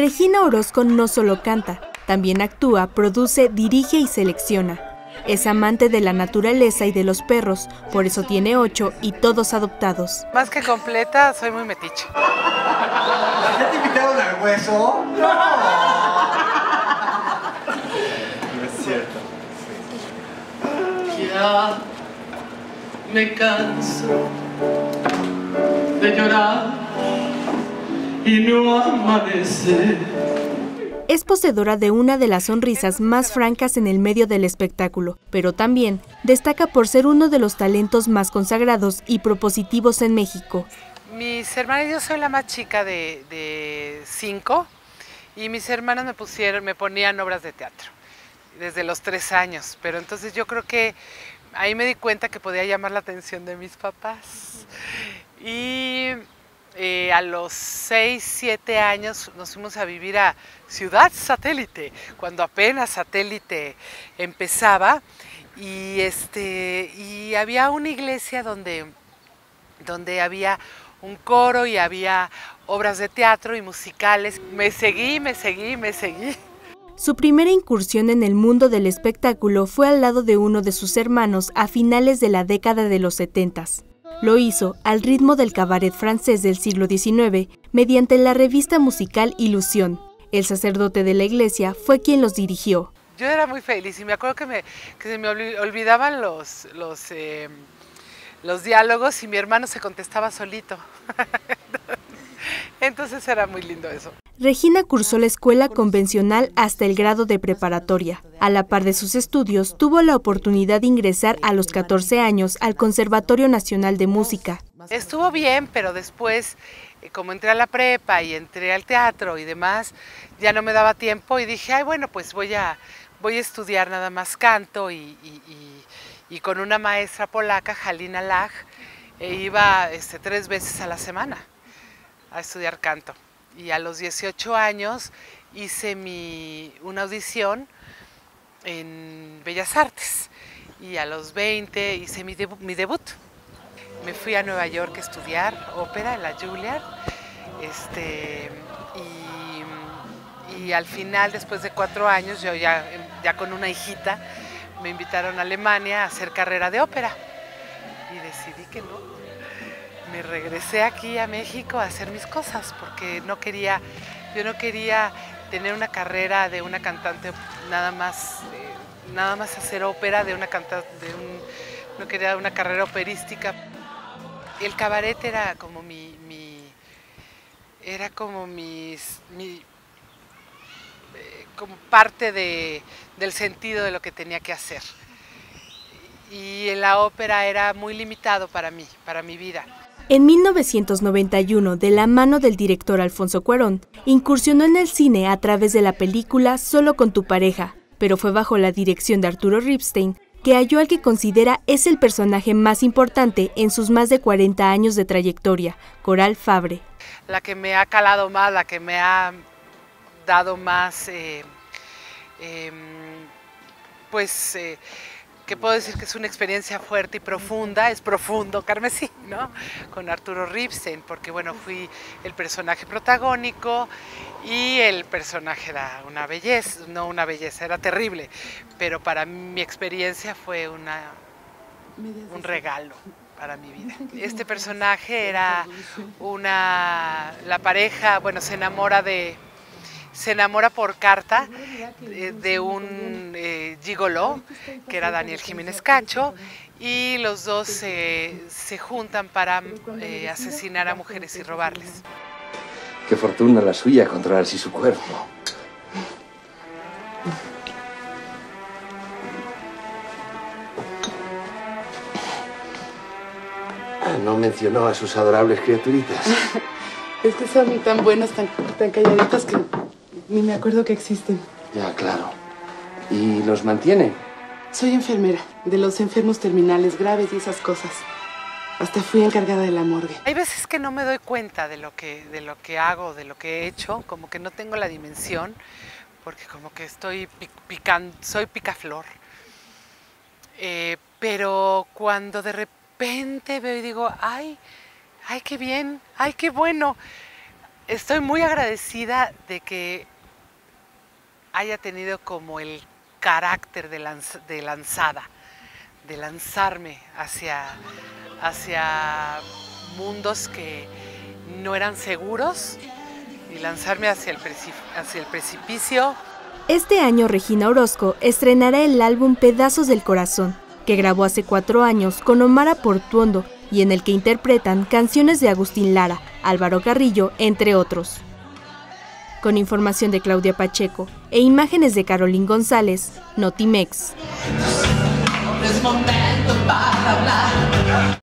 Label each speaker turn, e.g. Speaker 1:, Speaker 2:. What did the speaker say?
Speaker 1: Regina Orozco no solo canta, también actúa, produce, dirige y selecciona. Es amante de la naturaleza y de los perros, por eso tiene ocho y todos adoptados.
Speaker 2: Más que completa, soy muy metiche.
Speaker 3: ¿Ya te invitaron al hueso? No. No es cierto.
Speaker 4: Ya me canso de llorar y no amanece.
Speaker 1: Es poseedora de una de las sonrisas más francas en el medio del espectáculo, pero también destaca por ser uno de los talentos más consagrados y propositivos en México.
Speaker 2: Mis hermanos, yo soy la más chica de, de cinco y mis hermanos me pusieron, me ponían obras de teatro desde los tres años, pero entonces yo creo que ahí me di cuenta que podía llamar la atención de mis papás. Y eh, a los 6, 7 años nos fuimos a vivir a Ciudad Satélite, cuando apenas Satélite empezaba. Y, este, y había una iglesia donde, donde había un coro y había obras de teatro y musicales. Me seguí, me seguí, me seguí.
Speaker 1: Su primera incursión en el mundo del espectáculo fue al lado de uno de sus hermanos a finales de la década de los 70. Lo hizo al ritmo del cabaret francés del siglo XIX mediante la revista musical Ilusión. El sacerdote de la iglesia fue quien los dirigió.
Speaker 2: Yo era muy feliz y me acuerdo que, me, que se me olvidaban los, los, eh, los diálogos y mi hermano se contestaba solito. Entonces era muy lindo eso.
Speaker 1: Regina cursó la escuela convencional hasta el grado de preparatoria. A la par de sus estudios, tuvo la oportunidad de ingresar a los 14 años al Conservatorio Nacional de Música.
Speaker 2: Estuvo bien, pero después, eh, como entré a la prepa y entré al teatro y demás, ya no me daba tiempo y dije, ay, bueno, pues voy a, voy a estudiar nada más canto y, con una maestra polaca, Halina Lach, e iba este, tres veces a la semana a estudiar canto y a los 18 años hice mi, una audición en Bellas Artes. Y a los 20 hice mi, mi debut. Me fui a Nueva York a estudiar ópera en la Juilliard este, y, y, al final, después de cuatro años, yo ya, ya con una hijita, me invitaron a Alemania a hacer carrera de ópera. Y decidí que no, me regresé aquí a México a hacer mis cosas porque no quería, yo no quería tener una carrera de una cantante nada más, eh, nada más hacer ópera de una cantante, no quería una carrera operística. El cabaret era como mi, mi era como mis, mi, eh, como parte de, del sentido de lo que tenía que hacer. Y la ópera era muy limitado para mí, para mi vida.
Speaker 1: En 1991, de la mano del director Alfonso Cuarón, incursionó en el cine a través de la película Solo con tu pareja, pero fue bajo la dirección de Arturo Ripstein que halló al que considera es el personaje más importante en sus más de 40 años de trayectoria, Coral Fabre.
Speaker 2: La que me ha calado más, la que me ha dado más, eh, em, pues... Eh, que puedo decir que es una experiencia fuerte y profunda, es profundo Carmesí, ¿no? Con Arturo Ripstein, porque bueno, fui el personaje protagónico y el personaje era una belleza, no una belleza, era terrible, pero para mi experiencia fue una, un regalo para mi vida. Este personaje era una, la pareja, bueno, se enamora de se enamora por carta de, un eh, gigoló, que era Daniel Jiménez Cacho, y los dos se juntan para eh, asesinar a mujeres y robarles.
Speaker 5: Qué fortuna la suya controlar así su cuerpo. No mencionó a sus adorables criaturitas.
Speaker 6: es que son tan buenas, tan, tan calladitas que ni me acuerdo que existen.
Speaker 5: Ya, claro. ¿Y los mantiene?
Speaker 6: Soy enfermera, de los enfermos terminales graves y esas cosas. Hasta fui encargada de la morgue.
Speaker 2: Hay veces que no me doy cuenta de lo que, de lo que hago, de lo que he hecho, como que no tengo la dimensión, porque como que estoy picando, soy picaflor. Eh, pero cuando de repente veo y digo, ay, ay, qué bien, ay, qué bueno, estoy muy agradecida de que haya tenido como el carácter de, lanzada, de lanzarme hacia, hacia mundos que no eran seguros y lanzarme hacia el, hacia el precipicio.
Speaker 1: Este año Regina Orozco estrenará el álbum Pedazos del Corazón, que grabó hace cuatro años con Omar Portuondo y en el que interpretan canciones de Agustín Lara, Álvaro Carrillo, entre otros. Con información de Claudia Pacheco e imágenes de Carolín González, Notimex.